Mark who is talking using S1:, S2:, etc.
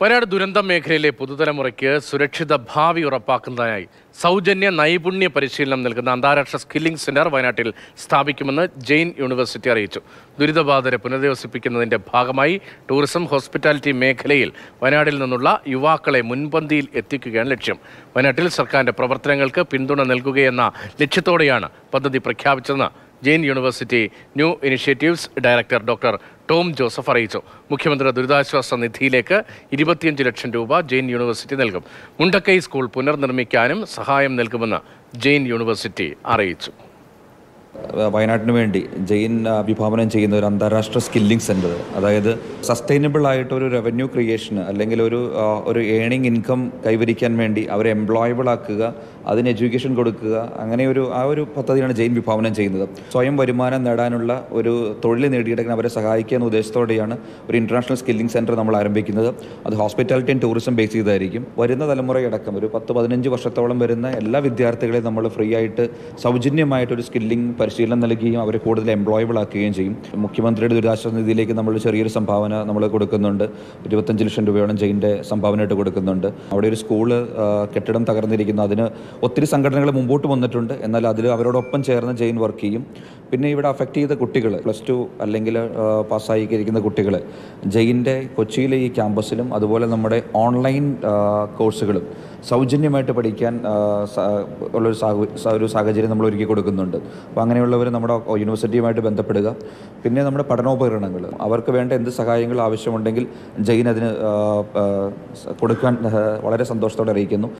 S1: വയനാട് ദുരന്ത മേഖലയിലെ പുതുതലമുറയ്ക്ക് സുരക്ഷിത ഭാവി ഉറപ്പാക്കുന്നതിനായി സൗജന്യ നൈപുണ്യ പരിശീലനം നൽകുന്ന അന്താരാഷ്ട്ര സ്കില്ലിംഗ് സെന്റർ വയനാട്ടിൽ സ്ഥാപിക്കുമെന്ന് ജെയിൻ യൂണിവേഴ്സിറ്റി അറിയിച്ചു. ദുരിതബാധിതരെ പുനരധിവസിപ്പിക്കുന്നതിന്റെ ഭാഗമായി ടൂറിസം ഹോസ്പിറ്റാലിറ്റി മേഖലയിൽ വയനാട്ടിൽ നിന്നുള്ള യുവാക്കളെ മുൻപന്തിയിൽ എത്തിക്കുകയാണ് ലക്ഷ്യം. വയനാട്ടിൽ സർക്കാരിന്റെ പ്രവർത്തനങ്ങൾക്ക് പിന്തുണ നൽകുകയെന്ന ലക്ഷ്യത്തോടെയാണ് പദ്ധതി പ്രഖ്യാപിച്ചതെന്ന് Jain university new initiatives director doctor Tom Joseph അറിയിച്ചു. മുഖ്യമന്ത്രി ദുരിതാശ്വാസ നിധിയിലേക്ക് ഇരുപത്തിയഞ്ച് ലക്ഷം രൂപ ജെയിൻ യൂണിവേഴ്സിറ്റി നൽകും. മുണ്ടക്കൈ സ്കൂൾ പുനർനിർമ്മിക്കാനും സഹായം നൽകുമെന്ന് ജെയിൻ യൂണിവേഴ്സിറ്റി അറിയിച്ചു.
S2: വയനാട്ടിന് വേണ്ടി ജെയിൻ അഭിഭാവനം ചെയ്യുന്ന ഒരു അന്താരാഷ്ട്ര സ്കില്ലിംഗ് സെന്റർ അതായത് സസ്റ്റൈനബിൾ ആയിട്ട് ഒരു റവന്യൂ ക്രിയേഷന് അല്ലെങ്കിൽ ഒരു ഒരു ഏണിംഗ് ഇൻകം കൈവരിക്കാൻ വേണ്ടി അവരെ എംപ്ലോയബിൾ ആക്കുക അതിന് എഡ്യൂക്കേഷൻ കൊടുക്കുക അങ്ങനെ ഒരു ആ ഒരു പദ്ധതിയാണ് ജെയിൻ വിഭാവനം ചെയ്യുന്നത്. സ്വയം വരുമാനം നേടാനുള്ള ഒരു തൊഴിൽ നേടിയെടുക്കാൻ അവരെ സഹായിക്കുക എന്ന ഉദ്ദേശത്തോടെയാണ് ഒരു ഇന്റർനാഷണൽ സ്കില്ലിംഗ് സെന്റർ നമ്മൾ ആരംഭിക്കുന്നത്. അത് ഹോസ്പിറ്റാലിറ്റി ആൻഡ് ടൂറിസം ബേസ് ചെയ്തായിരിക്കും വരുന്ന തലമുറയടക്കം ഒരു പത്ത് പതിനഞ്ച് വർഷത്തോളം വരുന്ന എല്ലാ വിദ്യാർത്ഥികളെയും നമ്മൾ ഫ്രീ ആയിട്ട് സൗജന്യമായിട്ടൊരു സ്കില്ലിംഗ് പരിശീലനം നൽകുകയും അവരെ കൂടുതൽ എംപ്ലോയബിൾ ആക്കുകയും ചെയ്യും. മുഖ്യമന്ത്രിയുടെ ദുരിതാശ്വാസ നിധിയിലേക്ക് നമ്മൾ ചെറിയൊരു സംഭാവന നമ്മൾ കൊടുക്കുന്നുണ്ട്. ഇരുപത്തഞ്ച് ലക്ഷം രൂപയോളം ജയിന്റെ സംഭാവനയായിട്ട് കൊടുക്കുന്നുണ്ട്. അവിടെ ഒരു സ്കൂൾ കെട്ടിടം തകർന്നിരിക്കുന്നു. അതിന് ഒത്തിരി സംഘടനകൾ മുമ്പോട്ട് വന്നിട്ടുണ്ട്. എന്നാൽ അതിൽ അവരോടൊപ്പം ചേർന്ന് ജെയിൻ വർക്ക് ചെയ്യും. പിന്നെ ഇവിടെ അഫക്റ്റ് ചെയ്ത കുട്ടികൾ പ്ലസ് ടു അല്ലെങ്കിൽ പാസ്സായിരിക്കുന്ന കുട്ടികൾ ജെയിന്റെ കൊച്ചിയിലെ ഈ ക്യാമ്പസിലും അതുപോലെ നമ്മുടെ ഓൺലൈൻ കോഴ്സുകളും സൗജന്യമായിട്ട് പഠിക്കാൻ ഉള്ളൊരു ഒരു സാഹചര്യം നമ്മൾ ഒരുക്കി കൊടുക്കുന്നുണ്ട്. അപ്പോൾ അങ്ങനെയുള്ളവർ നമ്മുടെ യൂണിവേഴ്സിറ്റിയുമായിട്ട് ബന്ധപ്പെടുക. പിന്നെ നമ്മുടെ പഠനോപകരണങ്ങൾ. അവർക്ക് വേണ്ട എന്ത് സഹായങ്ങൾ ആവശ്യമുണ്ടെങ്കിൽ ജയിൻ അതിന് കൊടുക്കാൻ വളരെ സന്തോഷത്തോടെ അറിയിക്കുന്നു.